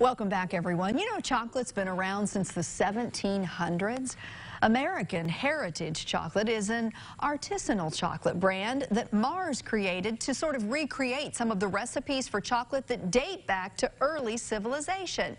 Welcome back, everyone. You know, chocolate's been around since the 1700s. American Heritage Chocolate is an artisanal chocolate brand that Mars created to sort of recreate some of the recipes for chocolate that date back to early civilization.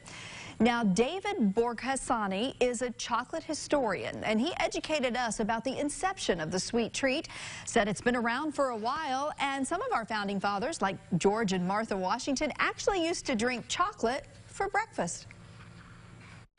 Now, David Borghesani is a chocolate historian, and he educated us about the inception of the sweet treat, said it's been around for a while, and some of our founding fathers, like George and Martha Washington, actually used to drink chocolate for breakfast.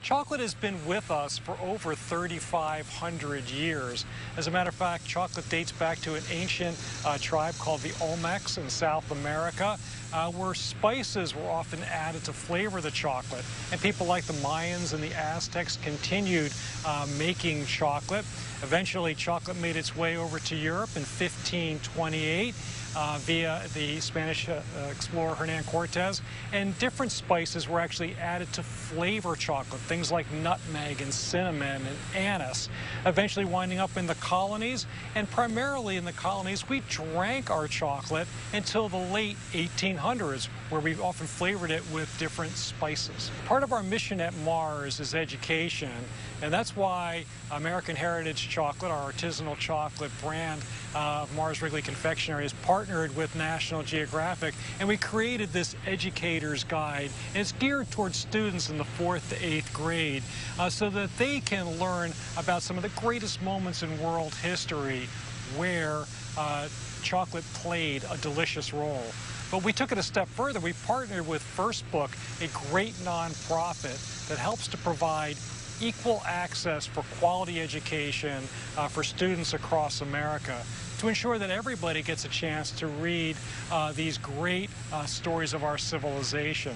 Chocolate has been with us for over 3,500 years. As a matter of fact, chocolate dates back to an ancient uh, tribe called the Olmecs in South America, uh, where spices were often added to flavor the chocolate. And people like the Mayans and the Aztecs continued uh, making chocolate. Eventually, chocolate made its way over to Europe in 1528 uh, via the Spanish uh, explorer Hernan Cortez. And different spices were actually added to flavor chocolate, things like nutmeg and cinnamon and anise, eventually winding up in the colonies. And primarily in the colonies, we drank our chocolate until the late 1800s, where we often flavored it with different spices. Part of our mission at Mars is education, and that's why American Heritage Chocolate, our artisanal chocolate brand uh, Mars Wrigley Confectionery, is partnered with National Geographic, and we created this educator's guide, and it's geared towards students in the fourth to eighth grade uh, so that they can learn about some of the greatest moments in world history where uh, chocolate played a delicious role. But we took it a step further. We partnered with First Book, a great nonprofit that helps to provide equal access for quality education uh, for students across America to ensure that everybody gets a chance to read uh, these great uh, stories of our civilization.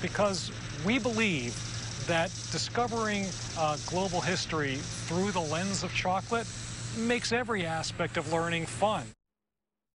Because we believe that discovering uh, global history through the lens of chocolate makes every aspect of learning fun.